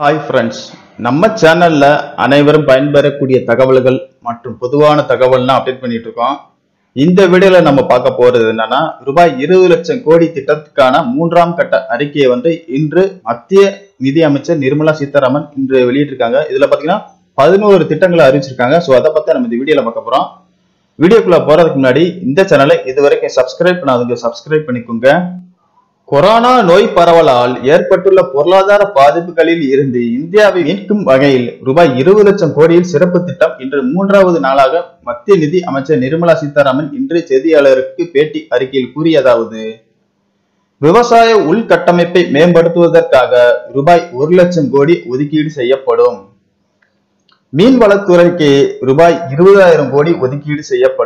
Hi friends நம்ம சேனல்ல அனைவரும் பயன்பெறக்கூடிய தகவல்கள் மற்றும் பொதுவான தகவல்லாம் அப்டேட் பண்ணிட்டு இருக்கோம். இந்த வீடியோல நம்ம பார்க்க போறது என்னன்னா ரூபாய் இருபது லட்சம் கோடி திட்டத்துக்கான மூன்றாம் கட்ட அறிக்கையை வந்து இன்று மத்திய நிதி அமைச்சர் நிர்மலா சீதாராமன் இன்று வெளியிட்டிருக்காங்க. இதுல பாத்தீங்கன்னா பதினோரு திட்டங்களை அறிவிச்சிருக்காங்க. ஸோ அதை பத்தி நம்ம இந்த வீடியோல பார்க்க போறோம். வீடியோக்குள்ள போறதுக்கு முன்னாடி இந்த சேனலை இதுவரைக்கும் சப்ஸ்கிரைப் பண்ணாதவங்க சப்ஸ்கிரைப் பண்ணிக்கோங்க. கொரோனா நோய் பரவலால் ஏற்பட்டுள்ள பொருளாதார பாதிப்புகளில் இருந்து இந்தியாவை மீட்கும் வகையில் ரூபாய் இருபது லட்சம் கோடியில் சிறப்பு திட்டம் இன்று மூன்றாவது நாளாக மத்திய நிதி அமைச்சர் நிர்மலா சீதாராமன் இன்று செய்தியாளருக்கு பேட்டி அறிக்கையில் கூறியதாவது விவசாய உள்கட்டமைப்பை மேம்படுத்துவதற்காக ரூபாய் ஒரு லட்சம் கோடி ஒதுக்கீடு செய்யப்படும். மீன்வளத்துறைக்கு ரூபாய் இருபதாயிரம் கோடி ஒதுக்கீடு செய்யப்படும்.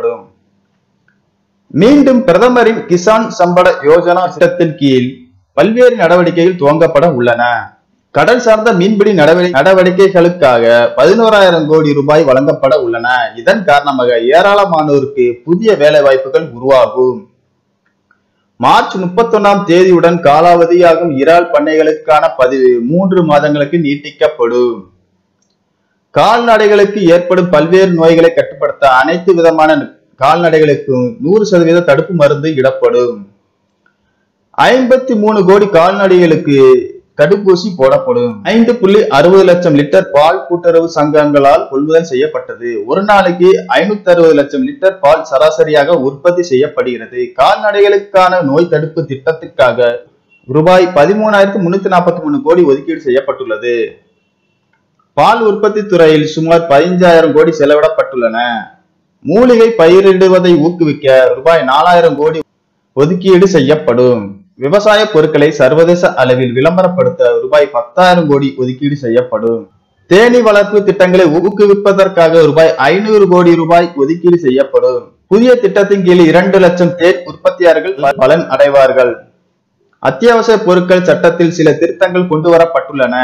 மீண்டும் பிரதமரின் கிசான் சம்பள யோஜனா திட்டத்தின் கீழ் பல்வேறு நடவடிக்கைகள் துவங்கப்பட உள்ளன. கடல் சார்ந்த மீன்பிடி நடவடிக்கைகளுக்காக பதினோராயிரம் கோடி ரூபாய் வழங்கப்பட உள்ளன. இதன் காரணமாக ஏராளமானோருக்கு புதிய வேலை வாய்ப்புகள் உருவாகும். மார்ச் முப்பத்தொன்னாம் தேதியுடன் காலாவதியாகும் இறால் பண்ணைகளுக்கான பதிவு மூன்று மாதங்களுக்கு நீட்டிக்கப்படும். கால்நடைகளுக்கு ஏற்படும் பல்வேறு நோய்களை கட்டுப்படுத்த அனைத்து விதமான கால்நடைகளுக்கும் நூறு சதவீத தடுப்பு மருந்து இடப்படும். ஐம்பத்தி மூணு கோடி கால்நடைகளுக்கு தடுப்பூசி போடப்படும். ஐந்து புள்ளி அறுபது லட்சம் லிட்டர் பால் கூட்டுறவு சங்கங்களால் கொள்முதல் செய்யப்பட்டது. ஒரு நாளைக்கு ஐநூத்தி அறுபது லட்சம் லிட்டர் பால் சராசரியாக உற்பத்தி செய்யப்படுகிறது. கால்நடைகளுக்கான நோய் தடுப்பு திட்டத்திற்காக ரூபாய் பதிமூணாயிரத்து முன்னூத்தி நாற்பத்தி மூணு கோடி ஒதுக்கீடு செய்யப்பட்டுள்ளது. பால் உற்பத்தி துறையில் சுமார் பதினஞ்சாயிரம் கோடி செலவிடப்பட்டுள்ளன. மூலிகை பயிரிடுவதை ஊக்குவிக்க ரூபாய் நாலாயிரம் கோடி ஒதுக்கீடு செய்யப்படும். விவசாய பொருட்களை சர்வதேச அளவில் விளம்பரப்படுத்த ரூபாய் பத்தாயிரம் கோடி ஒதுக்கீடு செய்யப்படும். தேனீ வளர்ப்பு திட்டங்களை ஊக்குவிப்பதற்காக ரூபாய் ஐநூறு கோடி ரூபாய் ஒதுக்கீடு செய்யப்படும். புதிய திட்டத்தின் கீழ் இரண்டு லட்சம் தேன் உற்பத்தியாளர்கள் பலன் அடைவார்கள். அத்தியாவசிய பொருட்கள் சட்டத்தில் சில திருத்தங்கள் கொண்டு வரப்பட்டுள்ளன.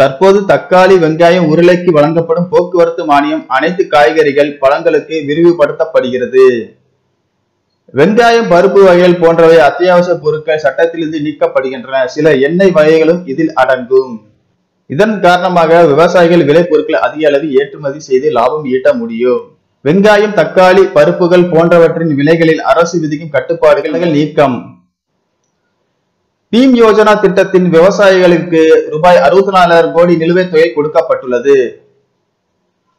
தற்போது தக்காளி வெங்காயம் உருளைக்கு வழங்கப்படும் போக்குவரத்து மானியம் அனைத்து காய்கறிகள் பழங்களுக்கு விரிவுபடுத்தப்படுகிறது. வெங்காயம் பருப்பு வகைகள் போன்றவை அத்தியாவசிய பொருட்கள் சட்டத்திலிருந்து நீக்கப்படுகின்றன. சில எண்ணெய் வகைகளும் இதில் அடங்கும். இதன் காரணமாக விவசாயிகள் விளைபொருட்களை அதிக அளவில் ஏற்றுமதி செய்து லாபம் ஈட்ட முடியும். வெங்காயம் தக்காளி பருப்புகள் போன்றவற்றின் விலைகளில் அரசு விதிக்கும் கட்டுப்பாடுகள் நீக்கம். பீம் யோஜனா திட்டத்தின் விவசாயிகளுக்கு ரூபாய் அறுபத்தி நாலாயிரம் கோடி நிலுவைத் தொகை கொடுக்கப்பட்டுள்ளது.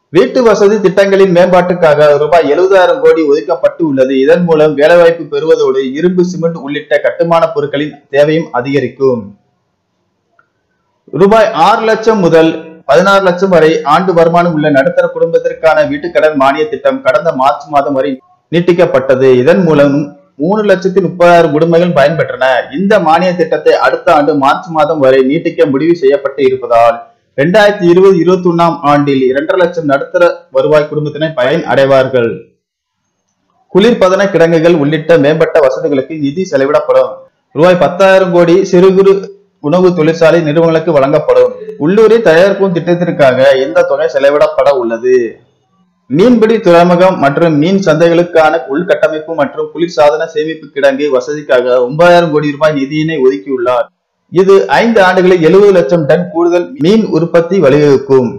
வீட்டு வசதி திட்டங்களின் மேம்பாட்டுக்காக ரூபாய் எழுபதாயிரம் கோடி ஒதுக்கப்பட்டு உள்ளது. இதன் மூலம் வேலைவாய்ப்பு பெறுவதோடு இரும்பு சிமெண்ட் உள்ளிட்ட கட்டுமான பொருட்களின் தேவையும் அதிகரிக்கும். ரூபாய் ஆறு லட்சம் முதல் பதினாறு லட்சம் வரை ஆண்டு வருமானம் உள்ள நடுத்தர குடும்பத்திற்கான வீட்டுக்கடன் மானிய திட்டம் கடந்த மார்ச் மாதம் வரை நீட்டிக்கப்பட்டது. இதன் மூலம் மூணு லட்சத்தி முப்பதாயிரம் குடும்பங்கள் பயன்பெற்றன. இந்த மானிய திட்டத்தை அடுத்த ஆண்டு மார்ச் மாதம் வரை நீட்டிக்க முடிவு செய்யப்பட்டு இருப்பதால் இரண்டாயிரத்தி இருபது இருபத்தி ஒன்னாம் ஆண்டில் இரண்டரை லட்சம் நடுத்தர வருவாய் குடும்பத்தினர் பயன் அடைவார்கள். குளிர்பதன கிடங்குகள் உள்ளிட்ட மேம்பட்ட வசதிகளுக்கு நிதி செலவிடப்படும். ரூபாய் பத்தாயிரம் கோடி சிறு குறு உணவு தொழிற்சாலை நிறுவனங்களுக்கு வழங்கப்படும். உள்ளூரில் தயாரிக்கும் திட்டத்திற்காக இந்த தொகை செலவிடப்பட உள்ளது. மீன்பிடி துறைமுகம் மற்றும் மீன் சந்தைகளுக்கான உள்கட்டமைப்பு மற்றும் குளிர்சாதன சேமிப்பு கிடங்கு வசதிக்காக ஒன்பதாயிரம் கோடி ரூபாய் நிதியினை ஒதுக்கியுள்ளார். இது ஐந்து ஆண்டுகளில் எழுபது லட்சம் டன் கூடுதல் மீன் உற்பத்தி வழிவகுக்கும்.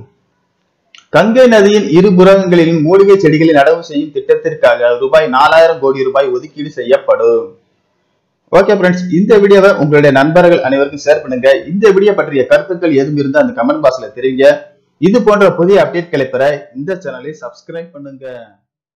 கங்கை நதியின் இரு புறங்களிலும் மூலிகை செடிகளை நடவு செய்யும் திட்டத்திற்காக ரூபாய் நாலாயிரம் கோடி ரூபாய் ஒதுக்கீடு செய்யப்படும். ஓகே ஃப்ரெண்ட்ஸ் இந்த வீடியோவை உங்களுடைய நண்பர்கள் அனைவருக்கும் ஷேர் பண்ணுங்க. இந்த வீடியோ பற்றிய கருத்துக்கள் எதுவும் இருந்தால் அந்த கமெண்ட் பாக்ஸ்ல தெரிவிங்க. இது போன்ற புதிய அப்டேட்களை பெற இந்த சேனலை சப்ஸ்கிரைப் பண்ணுங்க.